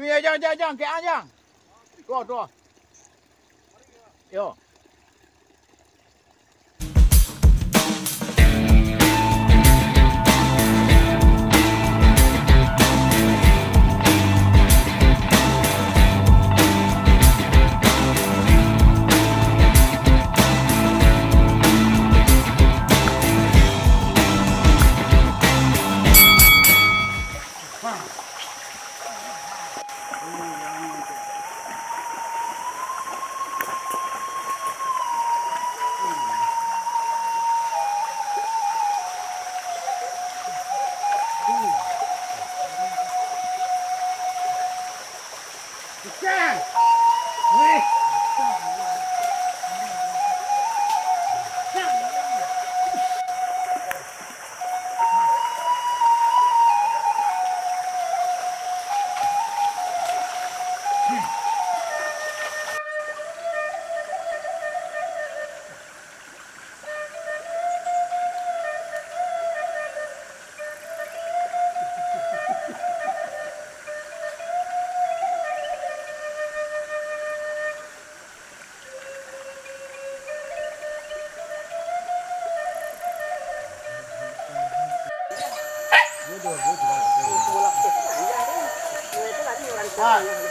Biar 给俺讲，坐坐，哟。Itu lagu orang.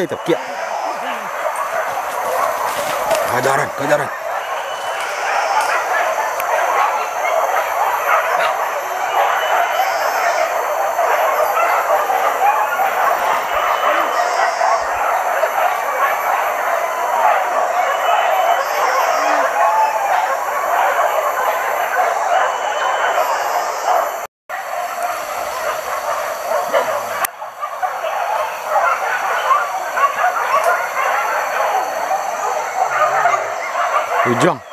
Itu kia. Kajarak, kajarak. Ujung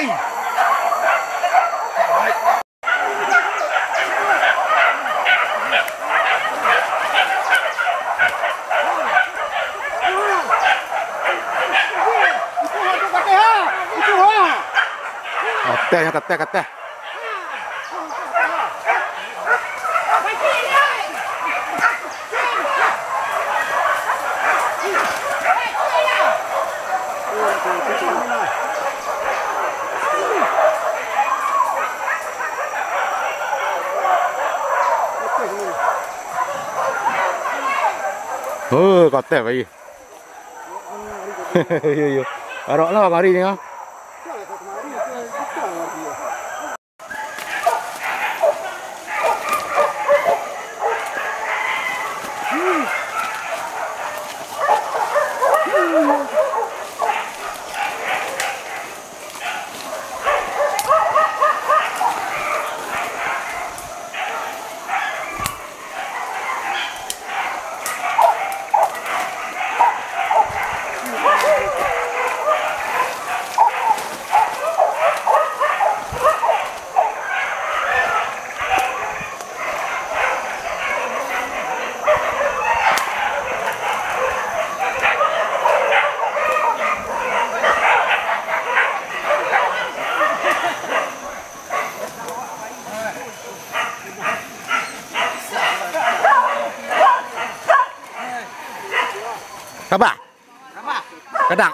い。よかったよかった。Oh, kate vậy. Yo yo. Arok lah kari ni ah. 老爸老 bạn, các bạn!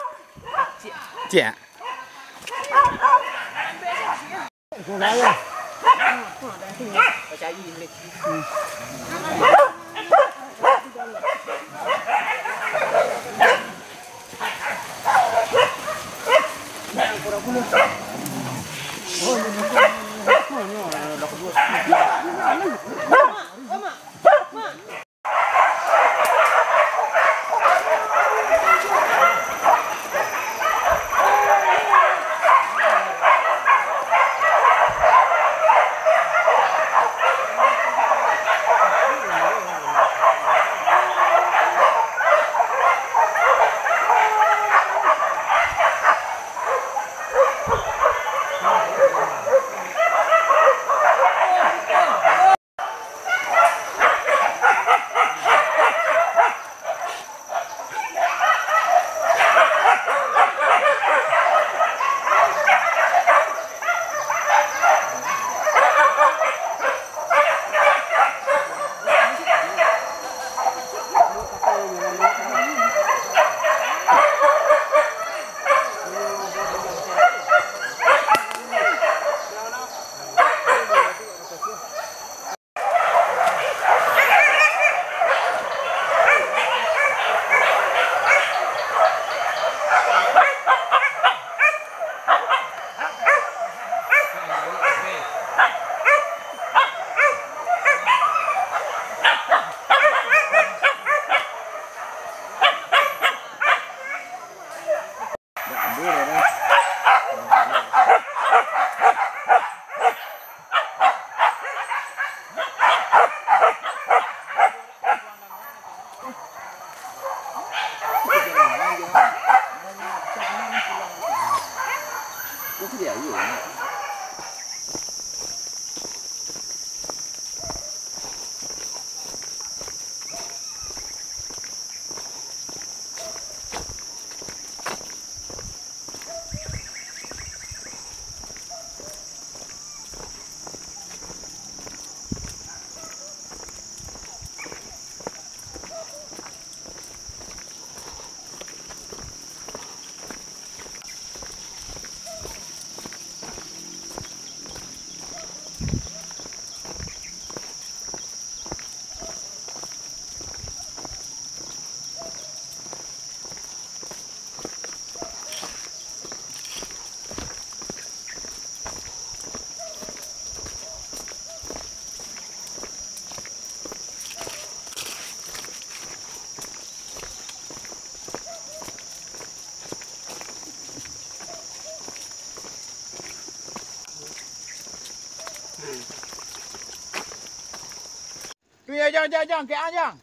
chú nhớ chăng chăng chăng cái chăng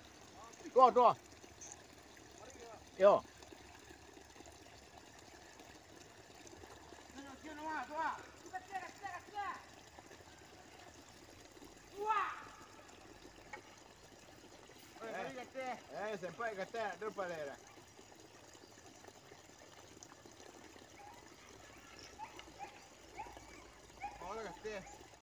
tua tua yo Eh,